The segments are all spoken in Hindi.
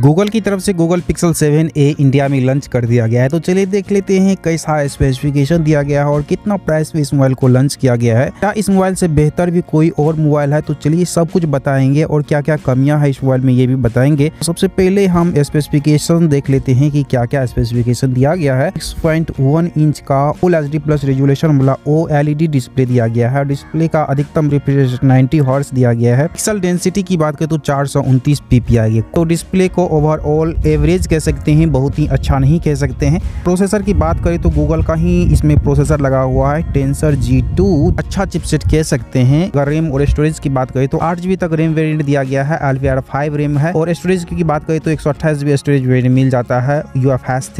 गूगल की तरफ़ से गूगल पिक्सल 7a इंडिया में लॉन्च कर दिया गया है। तो चलिए देख लेते हैं कैसा स्पेसिफिकेशन दिया गया है और कितना प्राइस में इस मोबाइल को लॉन्च किया गया है। क्या इस मोबाइल से बेहतर भी कोई और मोबाइल है? तो चलिए सब कुछ बताएँगे और क्या क्या कमियाँ है इस मोबाइल में, ये भी बताएँगे। सबसे पहले हम स्पेसिफिकेशन देख लेते हैं कि क्या क्या स्पेसिफिकेशन दिया गया है। सिक्स इंच का फुल एच प्लस रेजुलेशन वाला ओ डिस्प्ले दिया गया है। डिस्प्ले का अधिकतम रिफ्रेश नाइनटी हॉर्स दिया गया है। पिक्सल डेंसिटी की बात करें तो चार सौ तो डिस्प्ले को ओवरऑल एवरेज कह सकते हैं, बहुत ही अच्छा नहीं कह सकते हैं। प्रोसेसर की बात करें तो गूगल का ही इसमें प्रोसेसर लगा हुआ है टेंसर जी अच्छा चिपसेट कह सकते हैं। अगर रैम और स्टोरेज की बात करें तो आठ जीबी तक रैम वेरियंट दिया गया है एल फाइव रैम है। और स्टोरेज की बात करें तो एक स्टोरेज वेरियंट मिल जाता है। U F S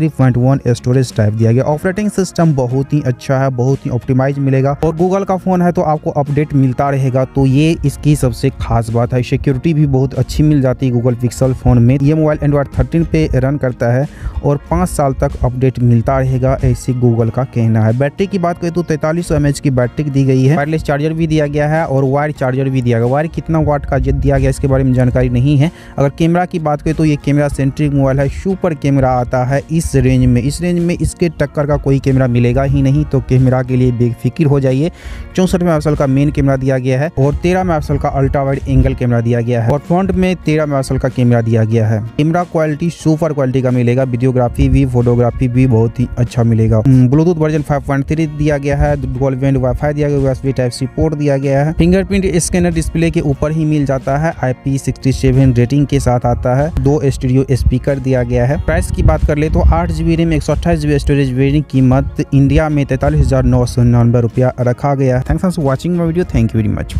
storage type दिया गया। ऑपरेटिंग सिस्टम बहुत ही अच्छा है, बहुत ही ऑप्टिमाइज मिलेगा। और गूगल का फ़ोन है तो आपको अपडेट मिलता रहेगा। तो ये इसकी सबसे खास बात है। सिक्योरिटी भी बहुत अच्छी मिल जाती है गूगल पिक्सल फ़ोन में। ये मोबाइल एंड्रॉइड थर्टीन पे रन करता है और पाँच साल तक अपडेट मिलता रहेगा, ऐसी गूगल का कहना है। बैटरी की बात करें तो तैतालीस सौ की बैटरी दी गई है। वायरलेस चार्जर भी दिया गया है और वायर चार्जर भी दिया गया। वायर कितना वाट का दिया गया, इसके बारे में जानकारी नहीं है। अगर कैमरा की बात करें तो ये कैमरा सेंट्रिक मोबाइल है सुपर कैमरा आता है इस रेंज में। इस रेंज में इसके टक्कर का कोई कैमरा मिलेगा ही नहीं तो कैमरा के लिए बेफिक्र हो जाइए। चौंसठ मेगापिक्सल का मेन कैमरा दिया गया है और तेरह मेगापिक्सल का अल्ट्रा वाइड एंगल कैमरा दिया गया है और फ्रंट में तेरह मेगापिक्सल का कैमरा दिया गया है। कैमरा क्वालिटी, सुपर क्वालिटी का मिलेगा। वीडियोग्राफी भी, फोटोग्राफी भी बहुत ही अच्छा मिलेगा। ब्लूटूथ वर्जन 5.3 दिया गया है बैंड वाईफाई दिया गया यूएसबी टाइप सी पोर्ट दिया गया है। फिंगरप्रिंट स्कैनर डिस्प्ले के ऊपर ही मिल जाता है IP67 रेटिंग के साथ आता है। दो स्टूडियो स्पीकर दिया गया है। प्राइस की बात कर ले तो आठ जीबी रैम एक सौ स्टोरेज वेरियंट कीमत इंडिया में तैतालीस हज़ार नौ सौ निन्यानवे रुपया रखा गया है। Thanks for watching my video thank you very much